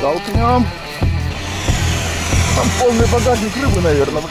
Толкнем. Там полный багажник рыбы, наверное.